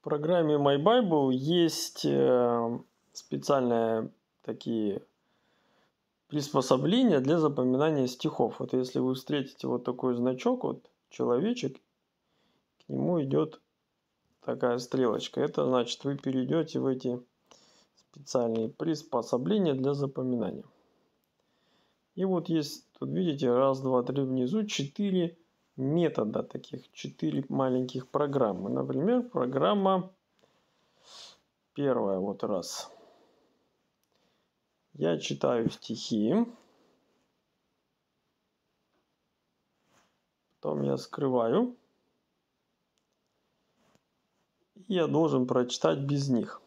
В программе My Bible есть э, специальные такие приспособления для запоминания стихов. Вот если вы встретите вот такой значок, вот человечек, к нему идет такая стрелочка. Это значит, вы перейдете в эти специальные приспособления для запоминания. И вот есть, тут видите, раз, два, три внизу, четыре метода таких, четыре маленьких программы. Например, программа первая, вот раз. Я читаю стихи. Потом я скрываю. И я должен прочитать без них.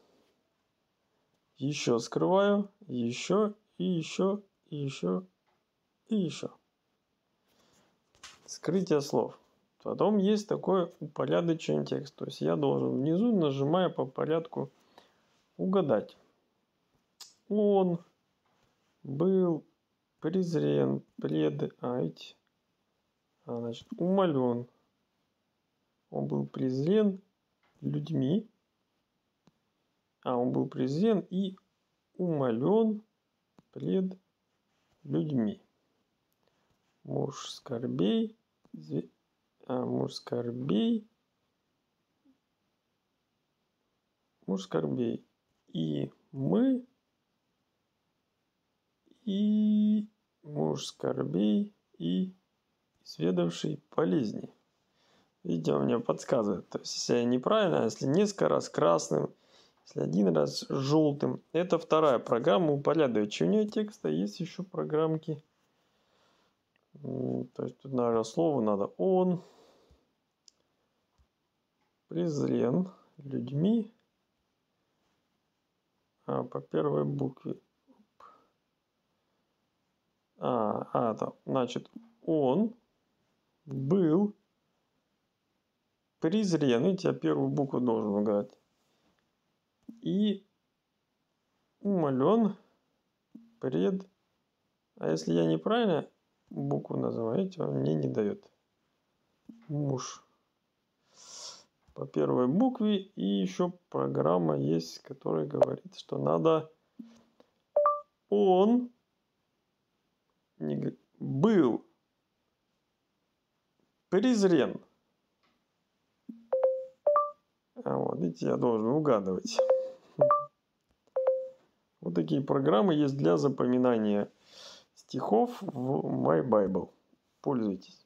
Еще скрываю, еще, и еще, и еще, и еще скрытие слов. Потом есть такое упорядоченный текст. То есть я должен внизу, нажимая по порядку, угадать. Он был презрен, пред, а, а, значит, умолен. Он был презрен людьми. А, он был презрен и умолен пред людьми. Муж скорбей а, муж скорбей, муж скорбей. И мы, и муж скорбей, и изведавший болезни. Видите, мне подсказывает. То есть, если неправильно, а если несколько раз красным, если один раз желтым. Это вторая программа упорядочивания текста. Есть еще программки то есть тут, наверное, слово надо он презрен людьми а, по первой букве. А, а, это значит, он был презрен. Видите, я первую букву должен угадать. И умолен пред... А если я неправильно букву называете, он мне не дает. Муж. По первой букве. И еще программа есть, которая говорит, что надо он был презрен. А вот, видите, я должен угадывать. Вот такие программы есть для запоминания стихов в My Bible. Пользуйтесь.